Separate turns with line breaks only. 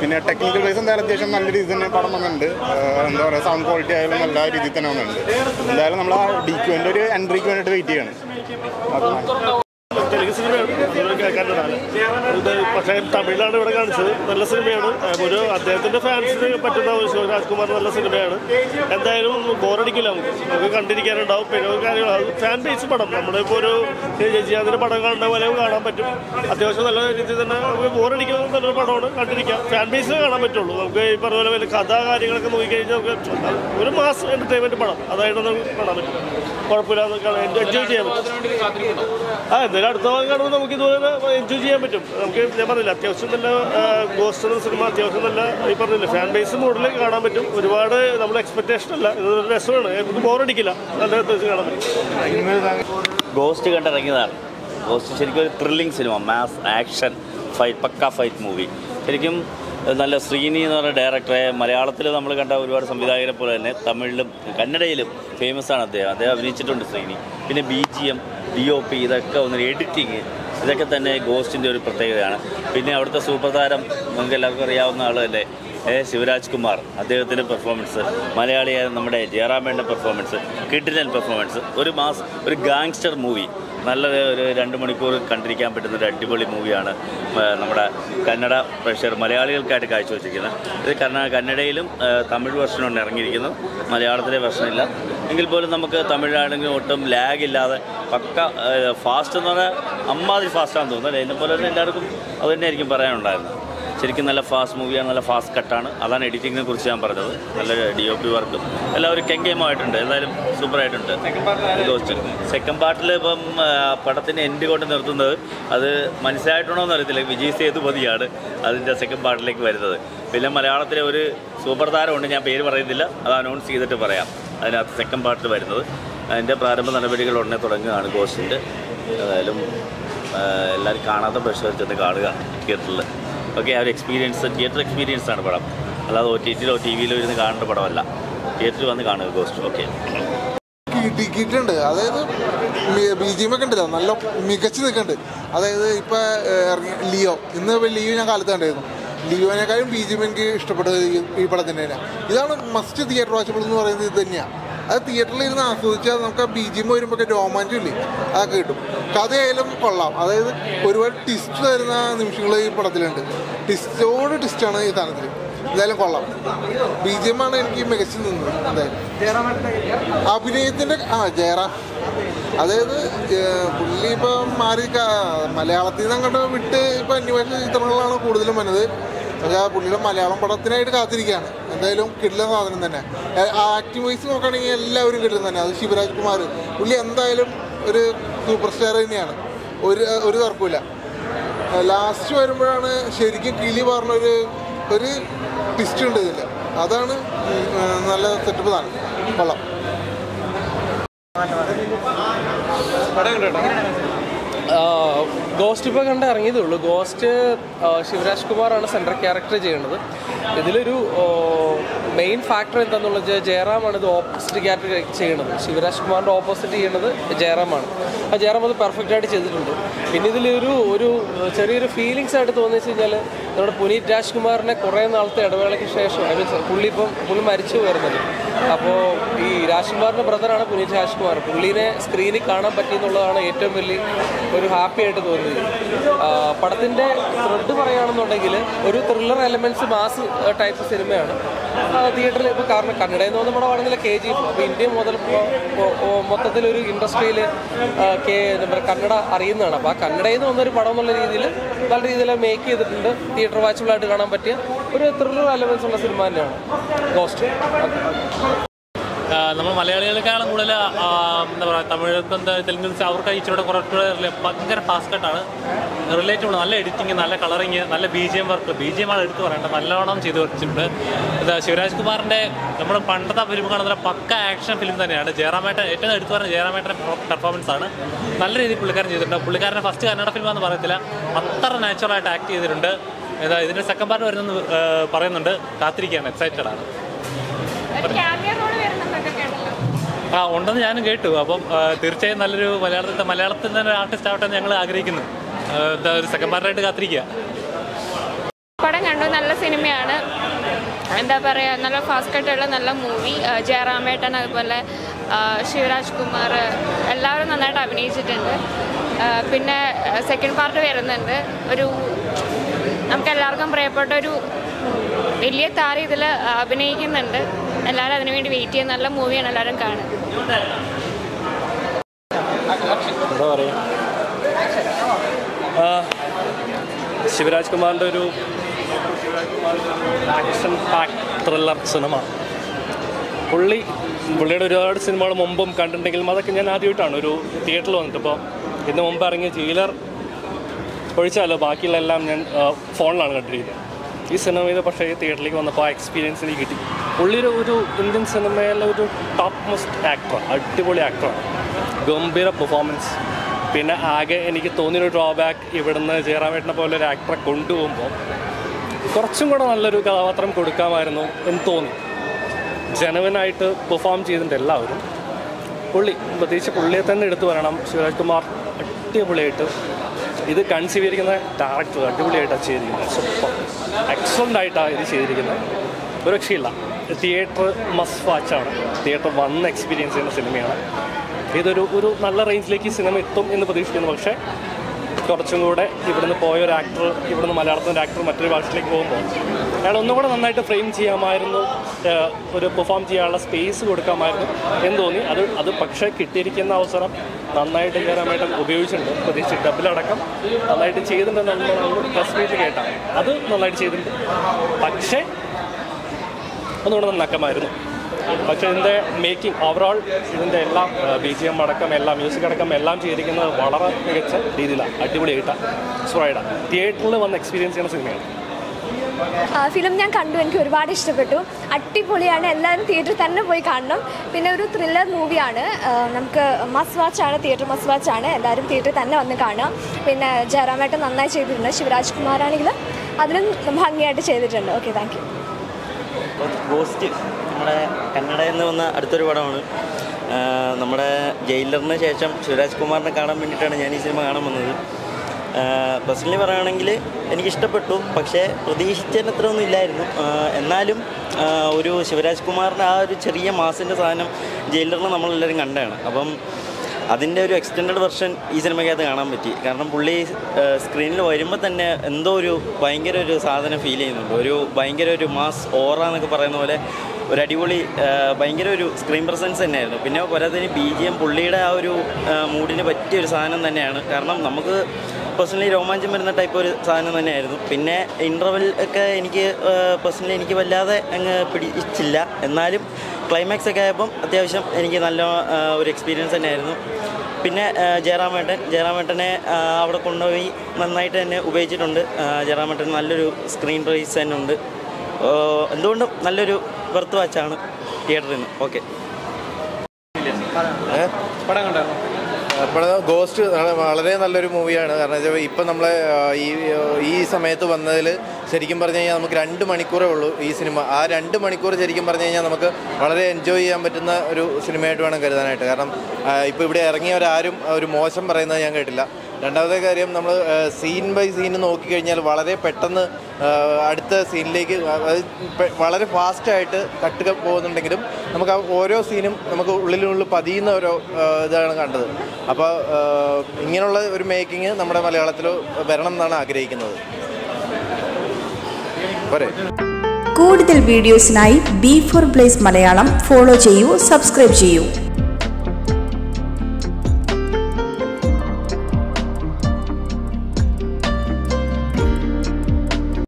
പിന്നെ technical wise എന്തായാലും അത്യാവശ്യം നല്ല രീതിയിൽ തന്നെ പടം വന്നിട്ടുണ്ട് എന്താ പറയുക സൗണ്ട് ക്വാളിറ്റി ആയാലും നല്ല രീതിയിൽ തന്നെ വന്നിട്ടുണ്ട്. എന്തായാലും നമ്മൾ ആ ഡി ക്യുവിന്റെ ഒരു എൻട്രിക്ക് വേണ്ടിയിട്ട് വെയിറ്റ് ചെയ്യാണ്.
ഇത് പക്ഷേ തമിഴിലാണ് ഇവിടെ കാണിച്ചത്. നല്ല സിനിമയാണ്. ഒരു അദ്ദേഹത്തിന്റെ ഫാൻസിന് പറ്റുന്ന ഒരു രാജ്കുമാർ നല്ല സിനിമയാണ്. എന്തായാലും ബോറടിക്കില്ല നമുക്ക്. നമുക്ക് കണ്ടിരിക്കാനുണ്ടാവും. പിന്നെ കാര്യങ്ങൾ അത് ഫാൻ ബേസ് പടം. നമ്മളിപ്പോൾ ഒരു ജജിയാദിന്റെ പടം കാണുന്ന പോലെ കാണാൻ പറ്റും. അത്യാവശ്യം നല്ല രീതിയിൽ തന്നെ നമുക്ക് ബോറടിക്കുന്ന നല്ലൊരു പടമാണ് കണ്ടിരിക്കാം. ഫാൻ ബേസ് കാണാൻ പറ്റുള്ളൂ. നമുക്ക് ഈ പറഞ്ഞ പോലെ കഥ കാര്യങ്ങളൊക്കെ നോക്കിക്കഴിഞ്ഞാൽ നമുക്ക് ഒരു മാസ് എന്റർടൈൻമെന്റ് പടം. അതായിട്ട് നമുക്ക് കാണാൻ പറ്റും. കുഴപ്പമില്ലാതെ എൻജോയ് ചെയ്യാൻ പറ്റും. ആ എന്തായാലും അടുത്ത ഭാഗം കാണുമ്പോൾ നമുക്ക് ഇതുപോലെ എൻജോയ് ചെയ്യാൻ പറ്റും. നമുക്ക് ഞാൻ പറഞ്ഞില്ല അത്യാവശ്യം നല്ല ഗോസ്റ്റ് എന്ന സിനിമ അത്യാവശ്യം നല്ല ഈ പറഞ്ഞില്ല ഫാൻ ബേസ് മോഡിലേക്ക് കാണാൻ പറ്റും. ഒരുപാട് നമ്മൾ എക്സ്പെക്ടേഷൻ അല്ല ഇതൊരു രസമാണ്. നമുക്ക് ബോറടിക്കില്ല നല്ല അത്യാവശ്യം കാണാൻ പറ്റും.
ഗോസ്റ്റ് കണ്ടിറങ്ങിയതാണ്. ഗോസ്റ്റ് ശരിക്കും ഒരു thrilling cinema mass action fight പക്ക ഫൈറ്റ് മൂവി ശരിക്കും നല്ല ശ്രീനി എന്ന് പറഞ്ഞ ഡയറക്ടറെ മലയാളത്തിൽ നമ്മൾ കണ്ട ഒരുപാട് സംവിധായകരെ പോലെ തന്നെ തമിഴിലും കന്നഡയിലും ഫേമസ് ആണ് അദ്ദേഹം. അദ്ദേഹം അഭിനയിച്ചിട്ടുണ്ട് ശ്രീനി. പിന്നെ B G M D O P ഇതൊക്കെ ഒന്ന് എഡിറ്റിങ് ഇതൊക്കെ തന്നെ ഗോസ്റ്റിന്റെ ഒരു പ്രത്യേകതയാണ്. പിന്നെ അവിടുത്തെ സൂപ്പർ താരം നമുക്ക് എല്ലാവർക്കും അറിയാവുന്ന തന്നെ എ ശിവരാജ് കുമാർ അദ്ദേഹത്തിന്റെ പെർഫോമൻസ് മലയാളിയായ നമ്മുടെ ജയറാമേന്റെ പെർഫോമൻസ് കിഡിലൻ പെർഫോമൻസ് ഒരു മാസ് ഒരു ഗാങ്സ്റ്റർ മൂവി നല്ല ഒരു രണ്ട് മണിക്കൂർ കണ്ടിരിക്കാൻ പറ്റുന്ന ഒരു അടിപൊളി മൂവിയാണ് നമ്മുടെ കന്നഡ പ്രേക്ഷകർ മലയാളികൾക്കായിട്ട് കാഴ്ചവെച്ചിരിക്കുന്നത് ഇത് കന്നഡ കന്നഡയിലും തമിഴ് വെർഷനുണ്ട് ഇറങ്ങിയിരിക്കുന്നു. മലയാളത്തിലെ വെർഷനില്ല എങ്കിൽ പോലും നമുക്ക് തമിഴാണെങ്കിലും ഒട്ടും ലാഗ് ഇല്ലാതെ പക്ക ഫാസ്റ്റ് എന്ന് പറഞ്ഞാൽ അമ്മാതിരി ഫാസ്റ്റാണെന്ന് തോന്നുന്നു എന്നെ പോലെ തന്നെ എല്ലാവർക്കും അത് തന്നെയായിരിക്കും പറയാനുണ്ടായിരുന്നത്. ശരിക്കും നല്ല ഫാസ്റ്റ് മൂവിയാണ് നല്ല ഫാസ്റ്റ് കട്ടാണ് അതാണ് എഡിറ്റിങ്ങിനെ കുറിച്ച് ഞാൻ പറഞ്ഞത്. നല്ല ഡി ഒ പി വർക്കും എല്ലാവരും കെങ്കേമായിട്ടുണ്ട് എന്തായാലും സൂപ്പറായിട്ടുണ്ട് സെക്കൻഡ് പാർട്ടിൽ ഇപ്പം പടത്തിന്റെ എൻഡ് കൊണ്ട് നിർത്തുന്നത് അത് മനസ്സിലായിട്ടുണ്ടോ എന്ന് അറിയത്തില്ല. വിജയ് സേതുപതിയാണ് അതിന്റെ സെക്കൻഡ് പാർട്ടിലേക്ക് വരുന്നത്. പിന്നെ മലയാളത്തിലെ ഒരു സൂപ്പർ താരമുണ്ട് ഞാൻ പേര് പറയുന്നില്ല. അത് അനൗൺസ് ചെയ്തിട്ട് പറയാം. അതിനകത്ത് സെക്കൻഡ് പാർട്ടിൽ വരുന്നത്. അതിന്റെ പ്രാരംഭ നടപടികൾ ഉടനെ തുടങ്ങുകയാണ് ഗോസ്റ്റിന്റെ ഏതായാലും എല്ലാവരും കാണാത്ത പ്രശ്നം ചെന്ന് കാണുക. തിയേറ്ററിൽ ഓക്കെ ആ ഒരു എക്സ്പീരിയൻസ് തിയേറ്റർ എക്സ്പീരിയൻസ് ആണ് പടം. അല്ലാതെ ഒ ടി ടിയിലോ ടി വിയിലോ ഇരുന്ന് കാണേണ്ട പടമല്ല. തിയേറ്ററിൽ വന്ന് കാണുക ഗോസ്റ്റ് ഓക്കെ
കിട്ടിയിട്ടുണ്ട്. അതായത് ബി ജി എം ഒക്കെ ഉണ്ടല്ലോ. നല്ല മികച്ച് നിൽക്കുന്നുണ്ട്. അതായത് ഇപ്പോൾ ലിയോ. ഇന്ന് ലിയോ ഞാൻ കാലത്ത് കണ്ടായിരുന്നു. ലിയോനേക്കാളും ബി ജി എം എനിക്ക് ഇഷ്ടപ്പെട്ടത് ഈ- പടം പടത്തിന്റെ തന്നെ. ഇതാണ് മസ്റ്റ് തിയേറ്റർ വാച്ചബിൾ എന്ന് പറയുന്നത് ഇത് തന്നെയാണ് അത് തിയേറ്ററിൽ ഇരുന്ന് ആസ്വദിച്ചാൽ നമുക്ക് ആ ബി ജി എം വരുമ്പോൾ രോമാഞ്ചം ഇല്ലേ? അതൊക്കെ കിട്ടും. കഥയായാലും കൊള്ളാം. അതായത് ഒരുപാട് ടിസ്റ്റ് വരുന്ന നിമിഷങ്ങൾ ഈ പടത്തിലുണ്ട്. ടിസ്റ്റോട് ടിസ്റ്റാണ് ഈ താരത്തിൽ എന്തായാലും കൊള്ളാം. ബി ജി എം ആണ് എനിക്ക് മികച്ചു നിന്നത്. എന്തായാലും. അഭിനയത്തിന്റെ ആ ജയറാം. അതായത് പുള്ളി ഇപ്പം മാറി മലയാളത്തിൽ നിന്ന് അങ്ങോട്ട് വിട്ട് ഇപ്പം അന്യഭാഷ ചിത്രങ്ങളാണ് കൂടുതലും വന്നത്. പക്ഷേ ആ പുള്ളിയുടെ മലയാളം പടത്തിനായിട്ട് കാത്തിരിക്കുകയാണ്. എന്തായാലും കിടിലൻ സാധനം തന്നെ. ആക്ടിംഗ് വൈസ് നോക്കുകയാണെങ്കിൽ എല്ലാവരും കിടിലൻ തന്നെ. അത് ശിവരാജ് കുമാർ. പുള്ളി എന്തായാലും ഒരു സൂപ്പർ സ്റ്റാർ തന്നെയാണ്. ഒരു ഒരു തർക്കമില്ല ലാസ്റ്റ് വരുമ്പോഴാണ് ശരിക്കും കിളി പറഞ്ഞൊരു ഒരു ഒരു ട്വിസ്റ്റ് ഉണ്ട് ഇതിൽ അതാണ് നല്ല സെറ്റപ്പ് സാധനം കൊള്ളാം.
ഗോസ്റ്റ് ഇപ്പോൾ കണ്ട് ഇറങ്ങിയതേ ഉള്ളൂ ഗോസ്റ്റ് ശിവരാജ് കുമാറാണ് സെൻട്രൽ ക്യാരക്ടർ ചെയ്യുന്നത്. ഇതിലൊരു മെയിൻ ഫാക്ടർ എന്താണെന്നുള്ളത് ജയറാമാണ് ഇത് ഓപ്പോസിറ്റ് ക്യാരക്ടർ ചെയ്യുന്നത്. ശിവരാജ് കുമാറിന്റെ ഓപ്പോസിറ്റ് ചെയ്യുന്നത് ജയറാമാണ്. ആ ജയറാം അത് പെർഫെക്റ്റ് ആയിട്ട് ചെയ്തിട്ടുണ്ട്. പിന്നെ ഇതിലൊരു ഒരു ചെറിയൊരു ഫീലിങ്സ് ആയിട്ട് തോന്നിയെന്ന് വെച്ച് കഴിഞ്ഞാൽ നമ്മുടെ പുനീത് രാജ്കുമാറിനെ കുറേ നാളത്തെ ഇടവേളയ്ക്ക് ശേഷം ഐ മീൻസ് പുള്ളി ഇപ്പം പുള്ളി മരിച്ചു വരുന്നത്. അപ്പോൾ ഈ രാജ്കുമാറിന്റെ ബ്രദറാണ് പുനീത് രാജ്കുമാർ. പുള്ളീനെ സ്ക്രീനിൽ കാണാൻ പറ്റിയെന്നുള്ളതാണ് ഏറ്റവും വലിയ ഒരു ഹാപ്പി ആയിട്ട് തോന്നിയത്. പടത്തിന്റെ ത്രെഡ് പറയുകയാണെന്നുണ്ടെങ്കിൽ ഒരു ത്രില്ലർ എലമെന്റ്സ് മാസ് ടൈപ്പ് സിനിമയാണ് തിയേറ്ററിൽ ഇപ്പോൾ കാരണം കന്നഡയിൽ നിന്ന് നമ്മുടെ വേണമെങ്കിൽ കെ ജി ഇപ്പോൾ ഇന്ത്യ മുതൽ മൊത്തത്തിലൊരു ഇൻഡസ്ട്രിയിൽ കെ എന്താ പറയുക കന്നഡ അറിയുന്നതാണ്. അപ്പോൾ ആ കന്നഡയിൽ നിന്ന് വന്നൊരു പടം എന്നുള്ള രീതിയിൽ നല്ല രീതിയിൽ മേക്ക് ചെയ്തിട്ടുണ്ട്. തിയേറ്റർ വാച്ചബിളായിട്ട് കാണാൻ പറ്റിയ ഒരു ത്രില്ലർ അലവൻസ് ഉള്ള സിനിമ തന്നെയാണ്. ഗോസ്റ്റ്
നമ്മൾ മലയാളികളെക്കാളും കൂടുതൽ എന്താ പറയുക തമിഴ് എന്താ തെലുങ്ക് അവർക്ക് ഇച്ചിരി കുറച്ചുകൂടെ ഭയങ്കര ഫാസ്റ്റ് കട്ടാണ് റിലേറ്റബിൾ നല്ല എഡിറ്റിങ് നല്ല കളറിങ് നല്ല B G M work B G M ആണ് എടുത്ത് പറയേണ്ടത്. നല്ലോണം ചെയ്തു വെച്ചിട്ടുണ്ട്. ശിവരാജ് കുമാറിന്റെ നമ്മൾ പണ്ടത്തെ ഫിലിം കാണുന്ന പക്ക ആക്ഷൻ ഫിലിം തന്നെയാണ്. ജയറാമേട്ടൻ ഏറ്റവും എടുത്തു പറഞ്ഞ ജയറാമേട്ടന്റെ പെർഫോമൻസ് ആണ്. നല്ല രീതിയിൽ പുള്ളിക്കാരൻ ചെയ്തിട്ടുണ്ട്. പുള്ളിക്കാരന്റെ ഫസ്റ്റ് കന്നഡ ഫിലിം എന്ന് പറയത്തില്ല. അത്ര നാച്ചുറലായിട്ട് ആക്ട് ചെയ്തിട്ടുണ്ട്. ഏതാ ഇതിന്റെ സെക്കൻഡ് പാർട്ട് വരുന്നെന്ന് പറയുന്നുണ്ട്. കാത്തിരിക്കുകയാണ്. എക്സൈറ്റഡ് ആണ്. ആ ഉണ്ടെന്ന് ഞാനും കേട്ടു. അപ്പം തീർച്ചയായും നല്ലൊരു മലയാളത്തിൽ മലയാളത്തിൽ തന്നെ ഒരു ആർട്ടിസ്റ്റ് ആവട്ടെ ഞങ്ങൾ ആഗ്രഹിക്കുന്നു. ഒരു സെക്കൻഡ് പാർട്ടായിട്ട് കാത്തിരിക്കുക
പടം കണ്ടു. നല്ല സിനിമയാണ്. എന്താ പറയുക നല്ല ഫാസ്റ്റ് കട്ടുള്ള നല്ല മൂവി ജയറാമേട്ടൻ അതുപോലെ ശിവരാജ് കുമാർ എല്ലാവരും നന്നായിട്ട് അഭിനയിച്ചിട്ടുണ്ട്. പിന്നെ സെക്കൻഡ് പാർട്ട് വരുന്നുണ്ട്. ഒരു നമുക്ക് എല്ലാവർക്കും പ്രിയപ്പെട്ട ഒരു വലിയ താരം ഇതിൽ അഭിനയിക്കുന്നുണ്ട്. എല്ലാവരും അതിനുവേണ്ടി വെയിറ്റ് ചെയ്യുന്ന നല്ല മൂവിയാണ് എല്ലാവരും കാണുന്നത്
ശിവരാജ് കുമാറിന്റെ ഒരു ആക്ഷൻ പാക്ക് ത്രില്ലർ സിനിമ പുള്ളി പുള്ളിയുടെ ഒരുപാട് സിനിമകൾ മുമ്പും കണ്ടിട്ടുണ്ടെങ്കിലും അതൊക്കെ ഞാൻ ആദ്യമായിട്ടാണ് ഒരു തിയേറ്ററിൽ വന്നിട്ട് ഇപ്പോൾ ഇതിന് മുമ്പ് ഇറങ്ങിയ ജയിലർ ഒഴിച്ചാലോ? ബാക്കിയുള്ള എല്ലാം ഞാൻ ഫോണിലാണ് കണ്ടിരിക്കുന്നത്. ഈ സിനിമയിൽ പക്ഷേ ഈ തിയേറ്ററിലേക്ക് വന്നപ്പോൾ ആ എക്സ്പീരിയൻസ് എനിക്ക് കിട്ടി. പുള്ളിയൊരു ഒരു ഇന്ത്യൻ സിനിമയിലെ ഒരു ടോപ്പ് മോസ്റ്റ് ആക്ടർ അടിപൊളി ആക്ടറാണ് ഗംഭീര പെർഫോമൻസ് പിന്നെ ആകെ എനിക്ക് തോന്നിയൊരു ഡ്രോബാക്ക് ഇവിടുന്ന് ജയറാമേട്ടനെ പോലെ ഒരു ആക്ടറെ കൊണ്ടുപോകുമ്പോൾ കുറച്ചും കൂടെ നല്ലൊരു കഥാപാത്രം കൊടുക്കാമായിരുന്നു എന്ന് തോന്നി. ജനുവനായിട്ട് പെർഫോം ചെയ്തിട്ടുണ്ട് എല്ലാവരും. പുള്ളി പ്രത്യേകിച്ച് പുള്ളിയെ തന്നെ എടുത്തു പറയണം. ശിവരാജ് കുമാർ അടിപൊളിയായിട്ട് ഇത് കൺസീവ് ചെയ്തിരിക്കുന്ന ഡയറക്ടർ അടിപൊളിയായിട്ടാണ് ചെയ്തിരിക്കുന്നത് സൂപ്പർ എക്സലന്റ് ആയിട്ടാണ് ഇത് ചെയ്തിരിക്കുന്നത്. ഒരു രക്ഷയില്ല. തിയേറ്റർ മസ് വാച്ചാണ് തിയേറ്റർ വന്ന് എക്സ്പീരിയൻസ് ചെയ്യുന്ന സിനിമയാണ്. ഇതൊരു ഒരു നല്ല റേഞ്ചിലേക്ക് ഈ സിനിമ എത്തും എന്ന് പ്രതീക്ഷിക്കുന്നു. പക്ഷേ കുറച്ചും കൂടെ ഇവിടുന്ന് പോയ ഒരു ആക്ടർ ഇവിടുന്ന് മലയാളത്തിന്റെ ആക്ടർ മറ്റൊരു ഭാഷയിലേക്ക് പോകുമ്പോൾ അയാൾ ഒന്നുകൂടെ നന്നായിട്ട് ഫ്രെയിം ചെയ്യാമായിരുന്നു. ഒരു പെർഫോം ചെയ്യാനുള്ള സ്പേസ് കൊടുക്കാമായിരുന്നു എന്ന് തോന്നി. അത് അത് പക്ഷേ കിട്ടിയിരിക്കുന്ന അവസരം നന്നായിട്ട് കയറാനായിട്ട് ഉപയോഗിച്ചിട്ടുണ്ട്. പ്രത്യേകിച്ച് ഡബിലടക്കം നന്നായിട്ട് ചെയ്തിട്ടുണ്ട് നമ്മൾ പ്രസ് മീറ്റ് കേട്ടാണ്. അത് നന്നായിട്ട് ചെയ്തിട്ടുണ്ട്. പക്ഷേ ഒന്നുകൂടെ നന്നാക്കമായിരുന്നു പക്ഷേ ഇതിന്റെ മേക്കിംഗ് ഓവറോൾ ഇതിന്റെ എല്ലാം ബി ജി എം അടക്കം എല്ലാം മ്യൂസിക് അടക്കം എല്ലാം ചെയ്തിരിക്കുന്നത് വളരെ മികച്ച രീതിയിലാണ്. അടിപൊളിയായിട്ടാണ്. സുറായിട്ടാണ് തിയേറ്ററിൽ വന്ന് എക്സ്പീരിയൻസ് ചെയ്യുന്ന സിനിമയാണ്
ഫിലിം ഞാൻ കണ്ടു എനിക്ക് ഒരുപാട് ഇഷ്ടപ്പെട്ടു. അടിപൊളിയാണ് എല്ലാവരും തിയേറ്ററിൽ തന്നെ പോയി കാണണം. പിന്നെ ഒരു ത്രില്ലർ മൂവിയാണ് നമുക്ക് മസ് ആണ് തിയേറ്റർ മസ് ആണ്. എല്ലാവരും തിയേറ്ററിൽ തന്നെ വന്ന് കാണാം. പിന്നെ ജയറാമേട്ടൻ നന്നായി ചെയ്തിട്ടുണ്ട് ശിവരാജ് കുമാറാണെങ്കിൽ അതിലും ഭംഗിയായിട്ട് ചെയ്തിട്ടുണ്ട്. ഓക്കെ താങ്ക് യു
ഗോസ്റ്റ് നമ്മുടെ കന്നഡയിൽ നിന്ന് വന്ന അടുത്തൊരു പടമാണ്. നമ്മുടെ ജയിലറിന് ശേഷം ശിവരാജ് കുമാറിനെ കാണാൻ വേണ്ടിയിട്ടാണ് ഞാൻ ഈ സിനിമ കാണാൻ വന്നത്. പേഴ്സണലി പറയുകയാണെങ്കിൽ എനിക്കിഷ്ടപ്പെട്ടു പക്ഷേ പ്രതീക്ഷിച്ചതിന് അത്ര ഒന്നും ഇല്ലായിരുന്നു എന്നാലും ഒരു ശിവരാജ് കുമാറിന്റെ ആ ഒരു ചെറിയ മാസിന്റെ സാധനം ജയിലറിന് നമ്മളെല്ലാവരും കണ്ടതാണ്. അപ്പം അതിന്റെ ഒരു എക്സ്റ്റെൻഡ് വെർഷൻ ഈ സിനിമയ്ക്കകത്ത് കാണാൻ പറ്റി. കാരണം പുള്ളി സ്ക്രീനിൽ വരുമ്പോൾ തന്നെ എന്തോ ഒരു ഭയങ്കര ഒരു സാധനം ഫീൽ ചെയ്യുന്നുണ്ട്. ഒരു ഭയങ്കര ഒരു മാസ് ഓറ എന്നൊക്കെ പറയുന്ന പോലെ ഒരു അടിപൊളി ഭയങ്കര ഒരു സ്ക്രീൻ പ്രസൻസ് തന്നെയായിരുന്നു. പിന്നെ പോരാത്തതിന് ബി ജി എം പുള്ളിയുടെ ആ ഒരു മൂഡിന് പറ്റിയ ഒരു സാധനം തന്നെയാണ്. കാരണം നമുക്ക് പേഴ്സണലി രോമാഞ്ചം വരുന്ന ടൈപ്പ് ഒരു സാധനം തന്നെയായിരുന്നു. പിന്നെ ഇന്റർവെൽ ഒക്കെ എനിക്ക് പേഴ്സണലി എനിക്ക് വല്ലാതെ അങ്ങ് പിടിച്ചില്ല. എന്നാലും ക്ലൈമാക്സ് ഒക്കെ ആയപ്പം അത്യാവശ്യം എനിക്ക് നല്ല ഒരു എക്സ്പീരിയൻസ് തന്നെയായിരുന്നു. പിന്നെ ജയറാമേട്ടൻ. ജയറാമേട്ടനെ അവിടെ കൊണ്ടുപോയി നന്നായിട്ട് തന്നെ ഉപയോഗിച്ചിട്ടുണ്ട്. ജയറാമേട്ടൻ നല്ലൊരു സ്ക്രീൻ പ്രൈസ് തന്നെ ഉണ്ട്. എന്തുകൊണ്ടും നല്ലൊരു വെർത്ത് വാച്ചാണ് തിയേറ്ററിൽ നിന്ന് ഓക്കെ
പടം കണ്ടായിരുന്നു?
അപ്പോൾ ഗോസ്റ്റ് വളരെ നല്ലൊരു മൂവിയാണ്. കാരണം വെച്ചാൽ ഇപ്പം നമ്മളെ ഈ ഈ സമയത്ത് വന്നതിൽ ശരിക്കും പറഞ്ഞു കഴിഞ്ഞാൽ നമുക്ക് രണ്ട് മണിക്കൂറേ ഉള്ളൂ ഈ സിനിമ. ആ രണ്ട് മണിക്കൂർ ശരിക്കും പറഞ്ഞു കഴിഞ്ഞാൽ നമുക്ക് വളരെ എൻജോയ് ചെയ്യാൻ പറ്റുന്ന ഒരു സിനിമയായിട്ട് വേണം കരുതാനായിട്ട്. കാരണം ഇപ്പോൾ ഇവിടെ ഇറങ്ങിയവരാരും ഒരു മോശം പറയുന്നത് ഞാൻ കേട്ടില്ല. രണ്ടാമത്തെ കാര്യം നമ്മൾ സീൻ ബൈ സീൻ നോക്കിക്കഴിഞ്ഞാൽ വളരെ പെട്ടെന്ന് അടുത്ത സീനിലേക്ക് വളരെ ഫാസ്റ്റായിട്ട് കട്ടുക പോകുന്നുണ്ടെങ്കിലും നമുക്ക് ആ ഓരോ സീനും നമുക്ക് ഉള്ളിലുള്ളിൽ പതിയുന്ന ഓരോ ഇതാണ് കണ്ടത്. അപ്പോൾ ഇങ്ങനെയുള്ള ഒരു മേക്കിംഗ് നമ്മുടെ മലയാളത്തിൽ വരണം എന്നാണ് ആഗ്രഹിക്കുന്നത്.
കൂടുതൽ വീഡിയോസിനായി B four plays Malayalam follow ചെയ്യൂ സബ്സ്ക്രൈബ് ചെയ്യൂ.